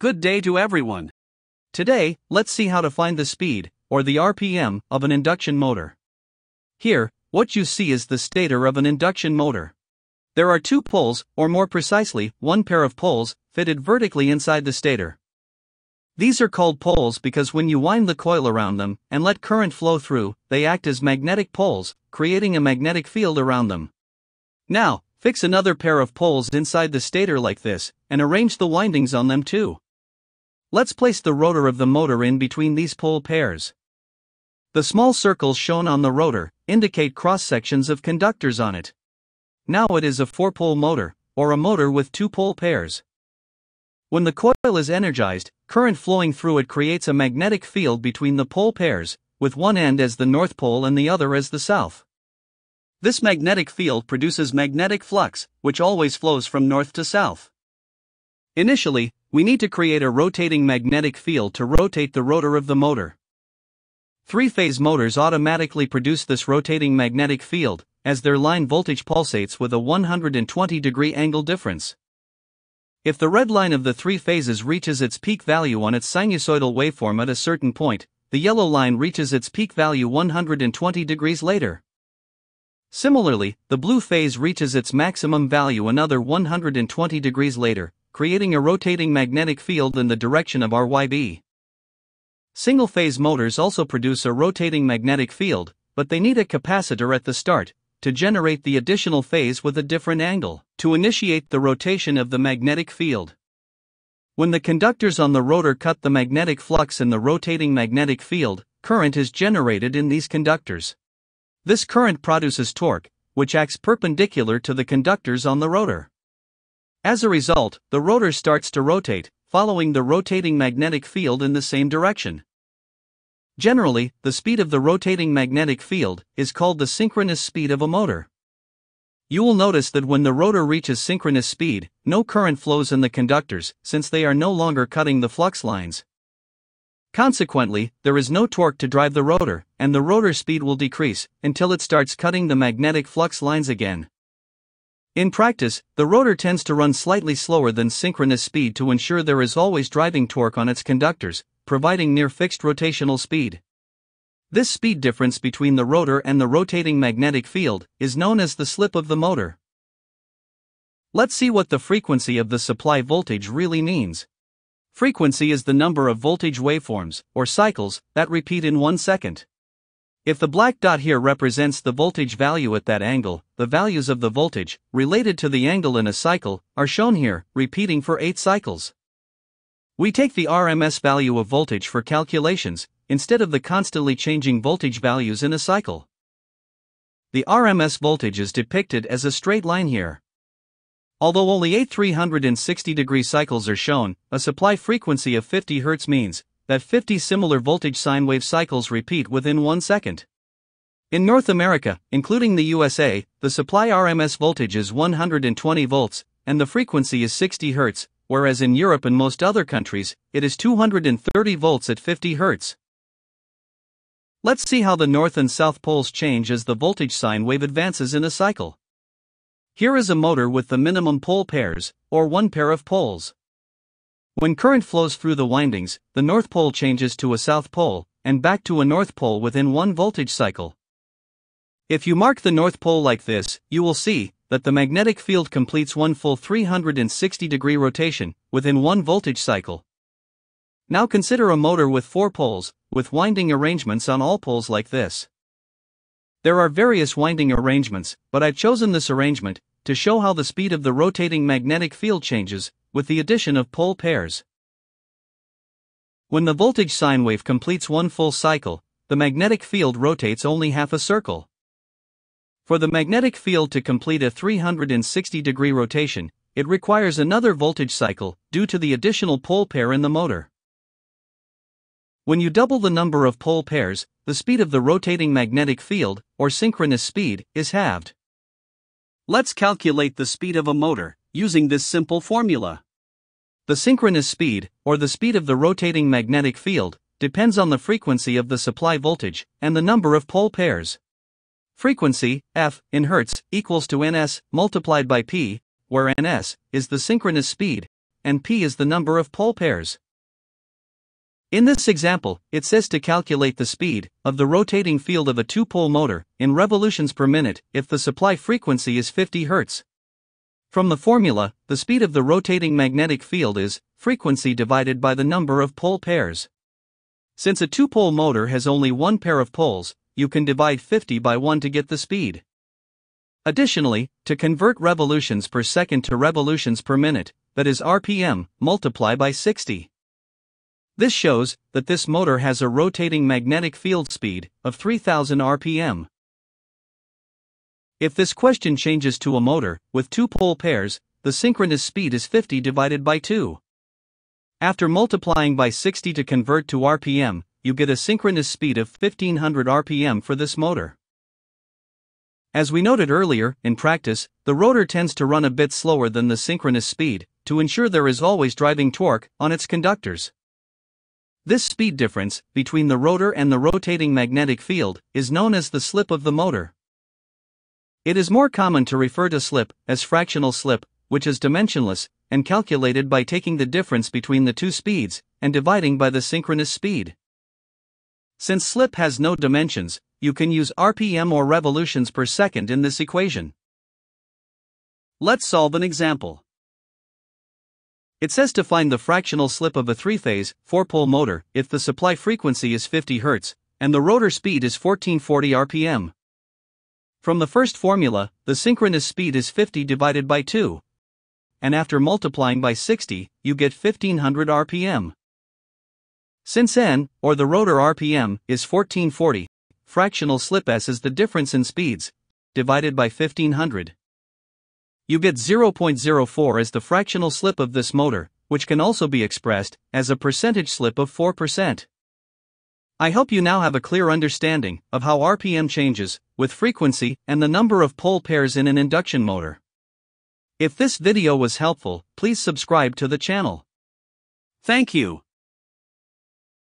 Good day to everyone. Today, let's see how to find the speed, or the RPM, of an induction motor. Here, what you see is the stator of an induction motor. There are two poles, or more precisely, one pair of poles, fitted vertically inside the stator. These are called poles because when you wind the coil around them and let current flow through, they act as magnetic poles, creating a magnetic field around them. Now, fix another pair of poles inside the stator like this, and arrange the windings on them too. Let's place the rotor of the motor in between these pole pairs. The small circles shown on the rotor indicate cross sections of conductors on it. Now it is a four pole motor, or a motor with two pole pairs. When the coil is energized, current flowing through it creates a magnetic field between the pole pairs, with one end as the north pole and the other as the south. This magnetic field produces magnetic flux, which always flows from north to south. Initially, we need to create a rotating magnetic field to rotate the rotor of the motor. Three phase motors automatically produce this rotating magnetic field, as their line voltage pulsates with a 120 degree angle difference. If the red line of the three phases reaches its peak value on its sinusoidal waveform at a certain point, the yellow line reaches its peak value 120 degrees later. Similarly, the blue phase reaches its maximum value another 120 degrees later, creating a rotating magnetic field in the direction of RYB. Single phase motors also produce a rotating magnetic field, but they need a capacitor at the start to generate the additional phase with a different angle to initiate the rotation of the magnetic field. When the conductors on the rotor cut the magnetic flux in the rotating magnetic field, current is generated in these conductors. This current produces torque, which acts perpendicular to the conductors on the rotor. As a result, the rotor starts to rotate, following the rotating magnetic field in the same direction. Generally, the speed of the rotating magnetic field is called the synchronous speed of a motor. You will notice that when the rotor reaches synchronous speed, no current flows in the conductors, since they are no longer cutting the flux lines. Consequently, there is no torque to drive the rotor, and the rotor speed will decrease until it starts cutting the magnetic flux lines again. In practice, the rotor tends to run slightly slower than synchronous speed to ensure there is always driving torque on its conductors, providing near fixed rotational speed. This speed difference between the rotor and the rotating magnetic field is known as the slip of the motor. Let's see what the frequency of the supply voltage really means. Frequency is the number of voltage waveforms, or cycles, that repeat in one second. If the black dot here represents the voltage value at that angle, the values of the voltage, related to the angle in a cycle, are shown here, repeating for 8 cycles. We take the RMS value of voltage for calculations, instead of the constantly changing voltage values in a cycle. The RMS voltage is depicted as a straight line here. Although only 8 360 degree cycles are shown, a supply frequency of 50 Hz means that 50 similar voltage sine wave cycles repeat within one second. In North America, including the USA, the supply RMS voltage is 120 volts, and the frequency is 60 Hz, whereas in Europe and most other countries, it is 230 volts at 50 Hz. Let's see how the north and south poles change as the voltage sine wave advances in a cycle. Here is a motor with the minimum pole pairs, or one pair of poles. When current flows through the windings, the north pole changes to a south pole, and back to a north pole within one voltage cycle. If you mark the north pole like this, you will see that the magnetic field completes one full 360 degree rotation within one voltage cycle. Now consider a motor with four poles, with winding arrangements on all poles like this. There are various winding arrangements, but I've chosen this arrangement to show how the speed of the rotating magnetic field changes with the addition of pole pairs. When the voltage sine wave completes one full cycle, the magnetic field rotates only half a circle. For the magnetic field to complete a 360 degree rotation, it requires another voltage cycle due to the additional pole pair in the motor. When you double the number of pole pairs, the speed of the rotating magnetic field, or synchronous speed, is halved. Let's calculate the speed of a motor using this simple formula. The synchronous speed, or the speed of the rotating magnetic field, depends on the frequency of the supply voltage and the number of pole pairs. Frequency, F, in Hertz, equals to Ns multiplied by P, where Ns is the synchronous speed, and P is the number of pole pairs. In this example, it says to calculate the speed of the rotating field of a two-pole motor in revolutions per minute if the supply frequency is 50 Hz. From the formula, the speed of the rotating magnetic field is frequency divided by the number of pole pairs. Since a two-pole motor has only one pair of poles, you can divide 50 by 1 to get the speed. Additionally, to convert revolutions per second to revolutions per minute, that is RPM, multiply by 60. This shows that this motor has a rotating magnetic field speed of 3000 rpm. If this question changes to a motor with two pole pairs, the synchronous speed is 50 divided by 2. After multiplying by 60 to convert to rpm, you get a synchronous speed of 1500 rpm for this motor. As we noted earlier, in practice, the rotor tends to run a bit slower than the synchronous speed to ensure there is always driving torque on its conductors. This speed difference between the rotor and the rotating magnetic field is known as the slip of the motor. It is more common to refer to slip as fractional slip, which is dimensionless and calculated by taking the difference between the two speeds and dividing by the synchronous speed. Since slip has no dimensions, you can use RPM or revolutions per second in this equation. Let's solve an example. It says to find the fractional slip of a three-phase, four-pole motor if the supply frequency is 50 Hz and the rotor speed is 1440 rpm. From the first formula, the synchronous speed is 50 divided by 2. And after multiplying by 60, you get 1500 rpm. Since n, or the rotor rpm, is 1440, fractional slip s is the difference in speeds, divided by 1500 you get 0.04 as the fractional slip of this motor, which can also be expressed as a percentage slip of 4%. I hope you now have a clear understanding of how RPM changes with frequency and the number of pole pairs in an induction motor. If this video was helpful, please subscribe to the channel. Thank you.